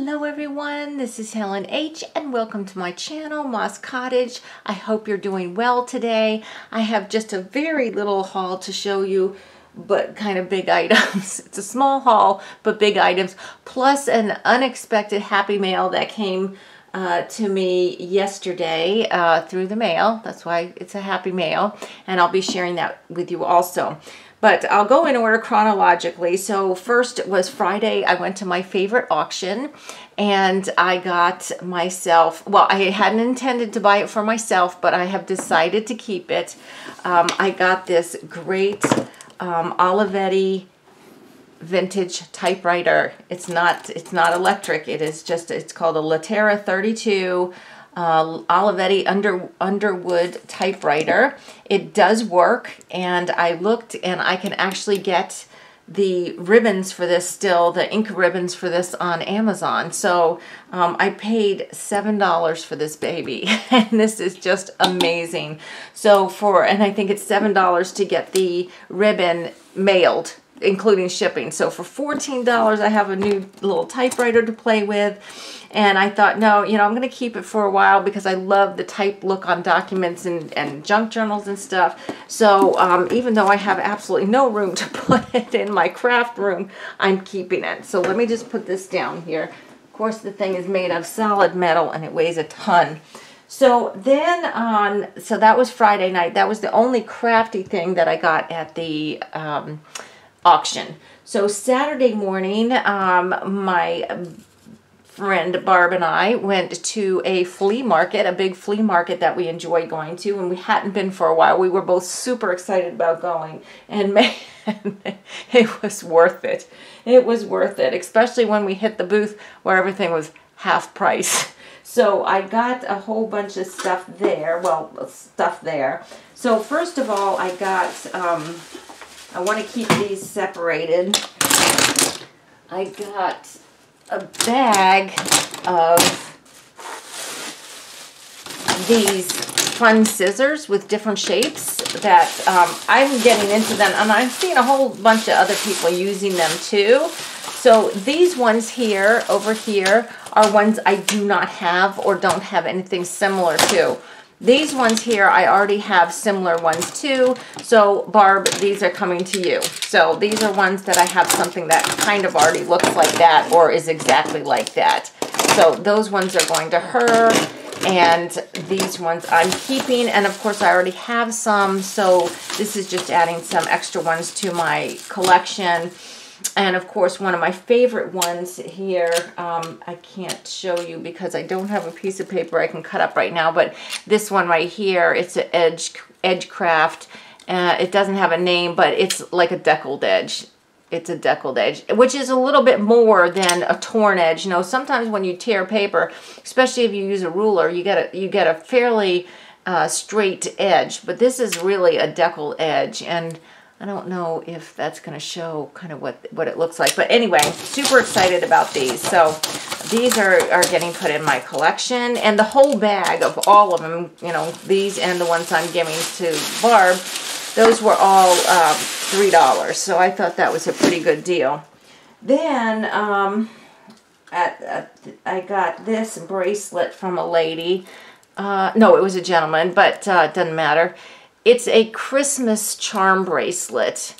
Hello everyone, this is Helen H and welcome to my channel, Moss Cottage. I hope you're doing well today. I have just a very little haul to show you, but kind of big items. It's a small haul, but big items, plus an unexpected happy mail that came uh, to me yesterday uh, through the mail. That's why it's a happy mail, and I'll be sharing that with you also. But I'll go in order chronologically. So first was Friday. I went to my favorite auction and I got myself, well, I hadn't intended to buy it for myself, but I have decided to keep it. Um, I got this great um, Olivetti vintage typewriter. It's not, it's not electric. It is just, it's called a Lettera 32 uh, Olivetti Under, Underwood typewriter. It does work and I looked and I can actually get the ribbons for this still, the ink ribbons for this on Amazon. So um, I paid $7 for this baby and this is just amazing. So for, and I think it's $7 to get the ribbon mailed including shipping. So for $14, I have a new little typewriter to play with. And I thought, no, you know, I'm going to keep it for a while because I love the type look on documents and, and junk journals and stuff. So um, even though I have absolutely no room to put it in my craft room, I'm keeping it. So let me just put this down here. Of course, the thing is made of solid metal and it weighs a ton. So then on, so that was Friday night. That was the only crafty thing that I got at the um, auction. So Saturday morning, um, my friend Barb and I went to a flea market, a big flea market that we enjoy going to, and we hadn't been for a while. We were both super excited about going, and man, it was worth it. It was worth it, especially when we hit the booth where everything was half price. So I got a whole bunch of stuff there, well, stuff there. So first of all, I got, um, I want to keep these separated. I got a bag of these fun scissors with different shapes that um, I'm getting into them and I've seen a whole bunch of other people using them too. So these ones here, over here, are ones I do not have or don't have anything similar to. These ones here, I already have similar ones too. So Barb, these are coming to you. So these are ones that I have something that kind of already looks like that or is exactly like that. So those ones are going to her and these ones I'm keeping and of course I already have some so this is just adding some extra ones to my collection and of course, one of my favorite ones here, um, I can't show you because I don't have a piece of paper I can cut up right now, but this one right here, it's an edge, edge craft. Uh, it doesn't have a name, but it's like a deckled edge. It's a deckled edge, which is a little bit more than a torn edge. You know, sometimes when you tear paper, especially if you use a ruler, you get a, you get a fairly uh, straight edge, but this is really a deckled edge. And I don't know if that's going to show kind of what, what it looks like. But anyway, super excited about these. So these are, are getting put in my collection. And the whole bag of all of them, you know, these and the ones I'm giving to Barb, those were all um, $3. So I thought that was a pretty good deal. Then um, at, at, I got this bracelet from a lady. Uh, no, it was a gentleman, but uh, it doesn't matter. It's a Christmas charm bracelet.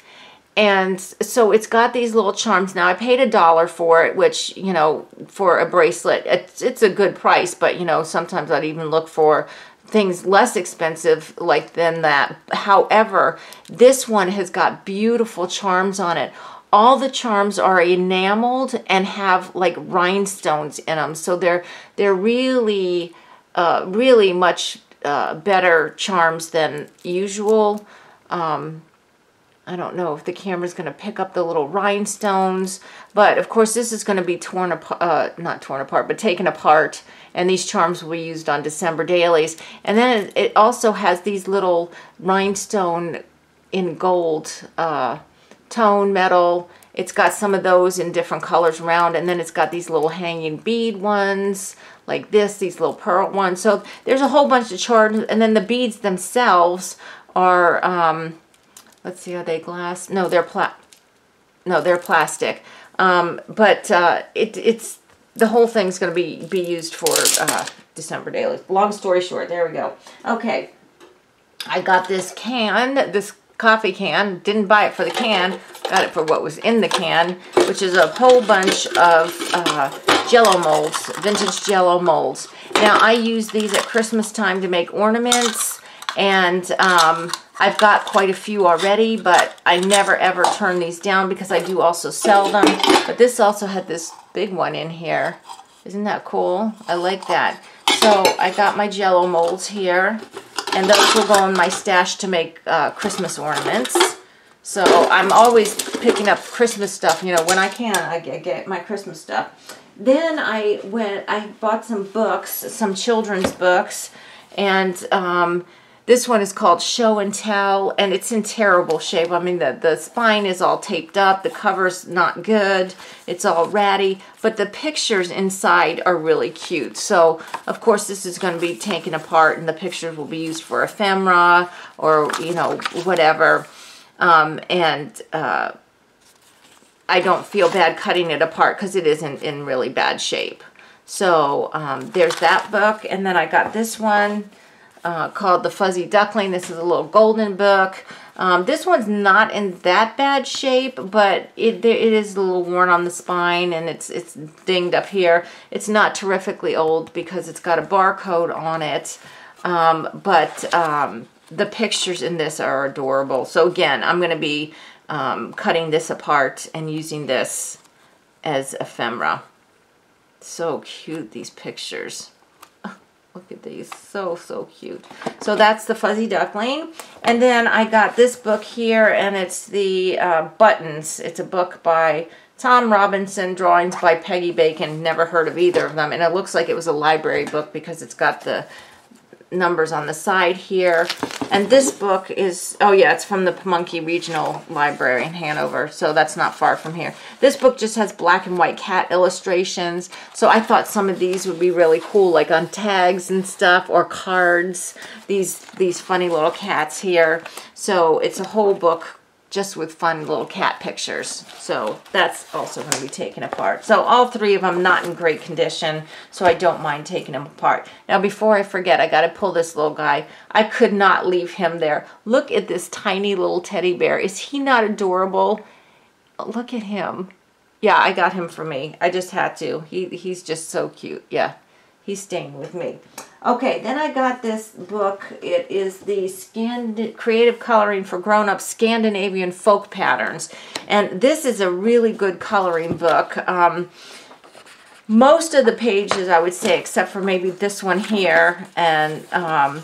And so it's got these little charms. Now, I paid a dollar for it, which, you know, for a bracelet, it's, it's a good price. But, you know, sometimes I'd even look for things less expensive like than that. However, this one has got beautiful charms on it. All the charms are enameled and have like rhinestones in them. So they're, they're really, uh, really much uh, better charms than usual. Um, I don't know if the camera's going to pick up the little rhinestones, but of course this is going to be torn apart, uh, not torn apart, but taken apart, and these charms will be used on December dailies. And then it also has these little rhinestone in gold uh, tone metal. It's got some of those in different colors around, and then it's got these little hanging bead ones, like this, these little pearl ones. So there's a whole bunch of charms, and then the beads themselves are, um, let's see, are they glass? No, they're pla no, they're plastic. Um, but uh, it, it's the whole thing's going to be, be used for uh, December daily. Long story short, there we go. Okay, I got this can, this coffee can. Didn't buy it for the can. Got it for what was in the can, which is a whole bunch of uh, jello molds, vintage jello molds. Now, I use these at Christmas time to make ornaments, and um, I've got quite a few already, but I never ever turn these down because I do also sell them. But this also had this big one in here. Isn't that cool? I like that. So I got my jello molds here. And those will go in my stash to make uh, Christmas ornaments. So I'm always picking up Christmas stuff. You know, when I can, I get, get my Christmas stuff. Then I went, I bought some books, some children's books. And um, this one is called Show and Tell, and it's in terrible shape. I mean, the, the spine is all taped up. The cover's not good. It's all ratty. But the pictures inside are really cute. So, of course, this is going to be taken apart, and the pictures will be used for ephemera or, you know, whatever. Um, and uh, I don't feel bad cutting it apart because it isn't in really bad shape. So, um, there's that book. And then I got this one uh, called The Fuzzy Duckling. This is a little golden book. Um, this one's not in that bad shape, but it, it is a little worn on the spine and it's, it's dinged up here. It's not terrifically old because it's got a barcode on it, um, but um, the pictures in this are adorable. So again, I'm going to be um, cutting this apart and using this as ephemera. So cute, these pictures. Look at these. So, so cute. So that's the Fuzzy Duckling. And then I got this book here, and it's the uh, Buttons. It's a book by Tom Robinson, drawings by Peggy Bacon. Never heard of either of them. And it looks like it was a library book because it's got the numbers on the side here. And this book is, oh yeah, it's from the Pamunkey Regional Library in Hanover, so that's not far from here. This book just has black and white cat illustrations, so I thought some of these would be really cool, like on tags and stuff, or cards, these, these funny little cats here. So it's a whole book just with fun little cat pictures. So that's also going to be taken apart. So all three of them not in great condition, so I don't mind taking them apart. Now before I forget, I got to pull this little guy. I could not leave him there. Look at this tiny little teddy bear. Is he not adorable? Look at him. Yeah, I got him for me. I just had to. He He's just so cute. Yeah, he's staying with me. Okay, then I got this book. It is the Creative Coloring for Grown-Up Scandinavian Folk Patterns. And this is a really good coloring book. Um, most of the pages, I would say, except for maybe this one here and um,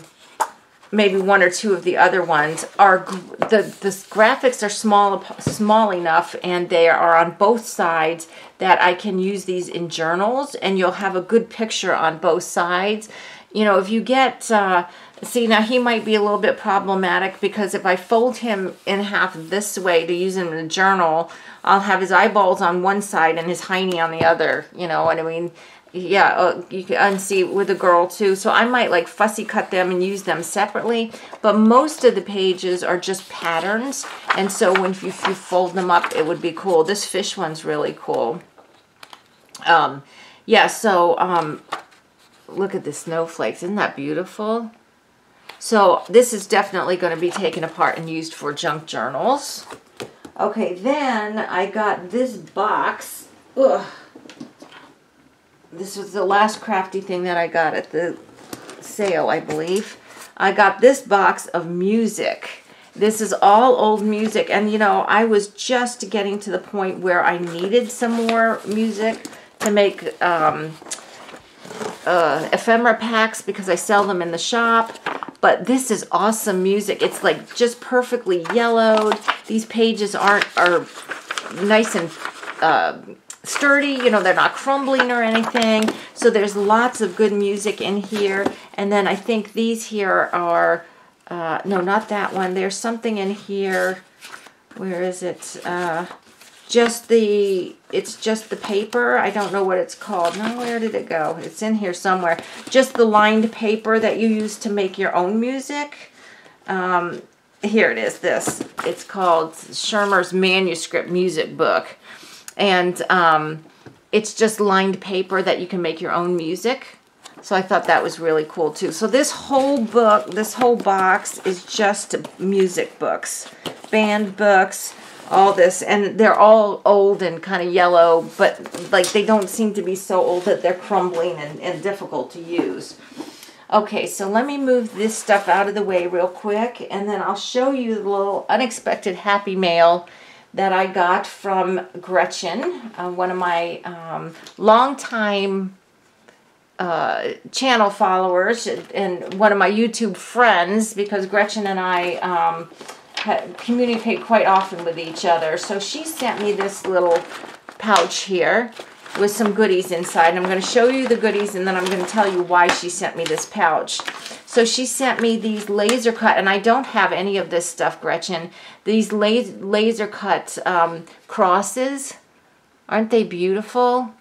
maybe one or two of the other ones, are the, the graphics are small, small enough and they are on both sides that I can use these in journals and you'll have a good picture on both sides you know, if you get, uh, see now he might be a little bit problematic because if I fold him in half this way to use him in a journal, I'll have his eyeballs on one side and his hiney on the other, you know what I mean? Yeah, uh, you can unsee with a girl too. So I might like fussy cut them and use them separately. But most of the pages are just patterns. And so when you, if you fold them up, it would be cool. This fish one's really cool. Um, yeah, so um, look at the snowflakes. Isn't that beautiful? So this is definitely going to be taken apart and used for junk journals. Okay, then I got this box. Ugh. This was the last crafty thing that I got at the sale, I believe. I got this box of music. This is all old music. And, you know, I was just getting to the point where I needed some more music to make um, uh, ephemera packs because I sell them in the shop. But this is awesome music. It's like just perfectly yellowed. These pages aren't are nice and uh, sturdy. You know, they're not crumbling or anything. So there's lots of good music in here. And then I think these here are, uh, no, not that one. There's something in here. Where is it? Uh, just the, it's just the paper. I don't know what it's called. No, where did it go? It's in here somewhere. Just the lined paper that you use to make your own music. Um, here it is, this. It's called Schirmer's Manuscript Music Book. And um, it's just lined paper that you can make your own music. So I thought that was really cool too. So this whole book, this whole box is just music books, band books, all this. And they're all old and kind of yellow, but like they don't seem to be so old that they're crumbling and, and difficult to use. Okay, so let me move this stuff out of the way real quick, and then I'll show you the little unexpected happy mail that I got from Gretchen, uh, one of my um, longtime uh, channel followers and one of my YouTube friends because Gretchen and I um, communicate quite often with each other. So she sent me this little pouch here with some goodies inside. I'm going to show you the goodies and then I'm going to tell you why she sent me this pouch. So she sent me these laser cut, and I don't have any of this stuff, Gretchen. These laser, laser cut um, crosses. Aren't they beautiful?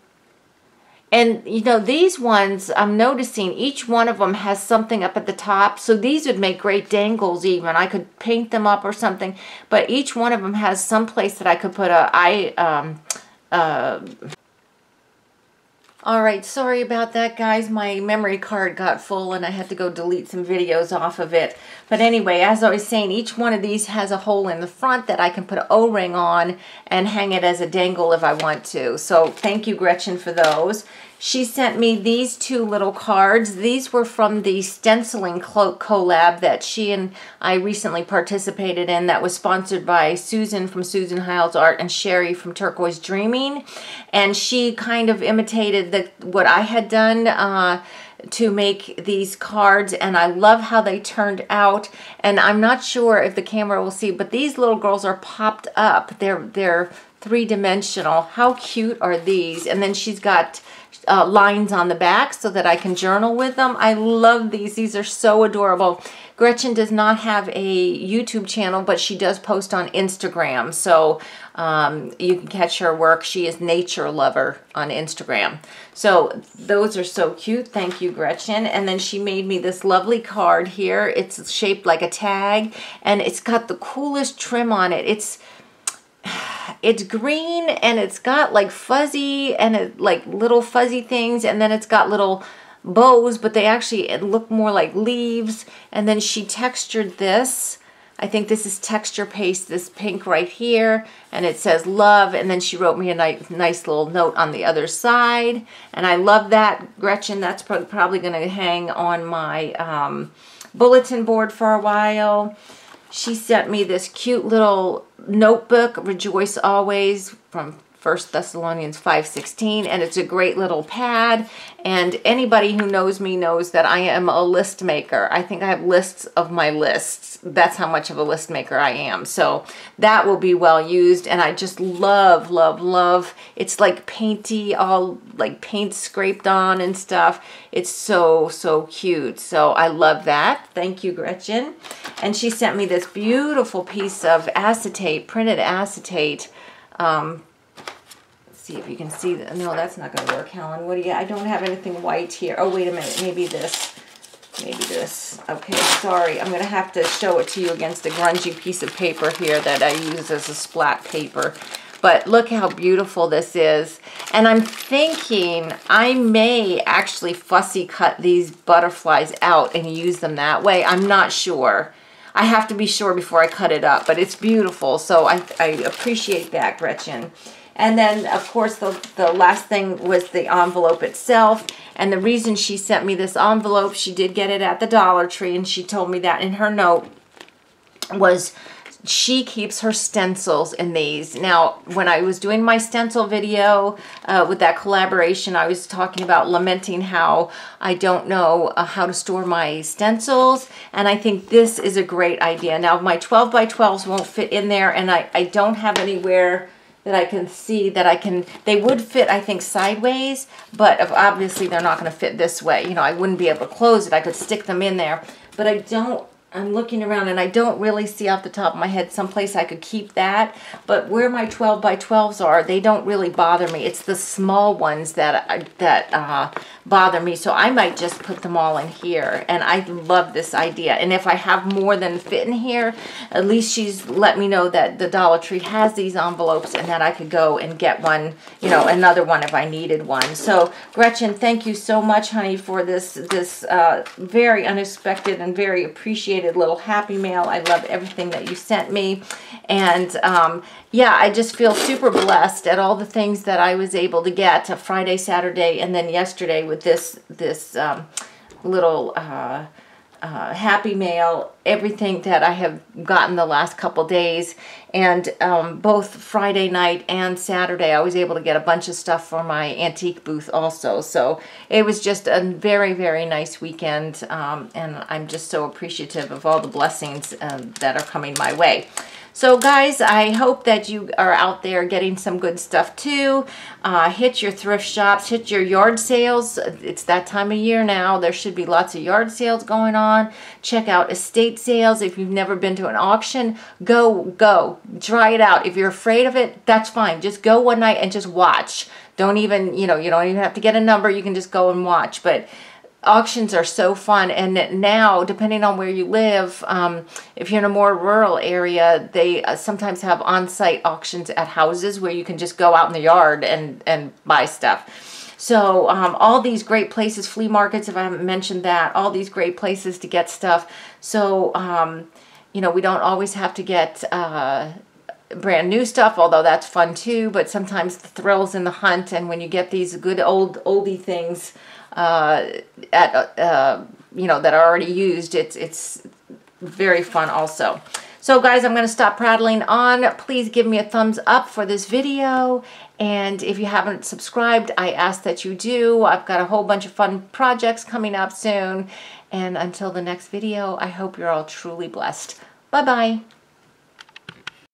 And, you know, these ones, I'm noticing each one of them has something up at the top. So these would make great dangles even. I could paint them up or something. But each one of them has some place that I could put a, I, um, uh, all right, sorry about that, guys. My memory card got full and I had to go delete some videos off of it. But anyway, as I was saying, each one of these has a hole in the front that I can put an O-ring on and hang it as a dangle if I want to. So thank you, Gretchen, for those. She sent me these two little cards. These were from the stenciling collab that she and I recently participated in that was sponsored by Susan from Susan Hiles Art and Sherry from Turquoise Dreaming. And she kind of imitated the, what I had done uh, to make these cards and I love how they turned out and I'm not sure if the camera will see but these little girls are popped up they're they're three-dimensional how cute are these and then she's got uh, lines on the back so that I can journal with them. I love these. These are so adorable. Gretchen does not have a YouTube channel, but she does post on Instagram. So um, you can catch her work. She is Nature Lover on Instagram. So those are so cute. Thank you, Gretchen. And then she made me this lovely card here. It's shaped like a tag, and it's got the coolest trim on it. It's it's green and it's got like fuzzy and it, like little fuzzy things and then it's got little bows but they actually look more like leaves. And then she textured this. I think this is texture paste this pink right here and it says love and then she wrote me a nice, nice little note on the other side. And I love that Gretchen. That's probably going to hang on my um, bulletin board for a while she sent me this cute little notebook, Rejoice Always, from First Thessalonians 5.16, and it's a great little pad, and anybody who knows me knows that I am a list maker. I think I have lists of my lists. That's how much of a list maker I am. So that will be well used, and I just love, love, love. It's like painty, all like paint scraped on and stuff. It's so, so cute. So I love that. Thank you, Gretchen. And she sent me this beautiful piece of acetate, printed acetate, um, see if you can see that. No, that's not going to work, Helen. What do you, I don't have anything white here. Oh, wait a minute. Maybe this. Maybe this. Okay, sorry. I'm going to have to show it to you against a grungy piece of paper here that I use as a splat paper. But look how beautiful this is. And I'm thinking I may actually fussy cut these butterflies out and use them that way. I'm not sure. I have to be sure before I cut it up, but it's beautiful. So I, I appreciate that, Gretchen. And then, of course, the, the last thing was the envelope itself. And the reason she sent me this envelope, she did get it at the Dollar Tree, and she told me that in her note, was she keeps her stencils in these. Now, when I was doing my stencil video uh, with that collaboration, I was talking about lamenting how I don't know uh, how to store my stencils, and I think this is a great idea. Now, my 12 by 12s won't fit in there, and I, I don't have anywhere that I can see that I can, they would fit, I think, sideways, but obviously they're not going to fit this way. You know, I wouldn't be able to close it. I could stick them in there, but I don't I'm looking around and I don't really see off the top of my head someplace I could keep that. But where my 12 by 12s are, they don't really bother me. It's the small ones that that uh, bother me. So I might just put them all in here. And I love this idea. And if I have more than fit in here, at least she's let me know that the Dollar Tree has these envelopes and that I could go and get one, you know, another one if I needed one. So Gretchen, thank you so much, honey, for this, this uh, very unexpected and very appreciated little happy mail. I love everything that you sent me. And um, yeah, I just feel super blessed at all the things that I was able to get to Friday, Saturday, and then yesterday with this, this um, little... Uh, uh, Happy Mail, everything that I have gotten the last couple days. And um, both Friday night and Saturday, I was able to get a bunch of stuff for my antique booth also. So it was just a very, very nice weekend. Um, and I'm just so appreciative of all the blessings uh, that are coming my way. So guys, I hope that you are out there getting some good stuff too. Uh, hit your thrift shops, hit your yard sales. It's that time of year now. There should be lots of yard sales going on. Check out estate sales. If you've never been to an auction, go, go. Try it out. If you're afraid of it, that's fine. Just go one night and just watch. Don't even, you know, you don't even have to get a number. You can just go and watch. But auctions are so fun. And now depending on where you live um, if you're in a more rural area they uh, sometimes have on-site auctions at houses where you can just go out in the yard and and buy stuff. So um, all these great places flea markets if I haven't mentioned that all these great places to get stuff. So um, you know we don't always have to get uh, brand new stuff, although that's fun too, but sometimes the thrills in the hunt and when you get these good old oldie things uh, at uh, you know that are already used. It's it's very fun also. So guys, I'm going to stop prattling on. Please give me a thumbs up for this video. And if you haven't subscribed, I ask that you do. I've got a whole bunch of fun projects coming up soon. And until the next video, I hope you're all truly blessed. Bye-bye.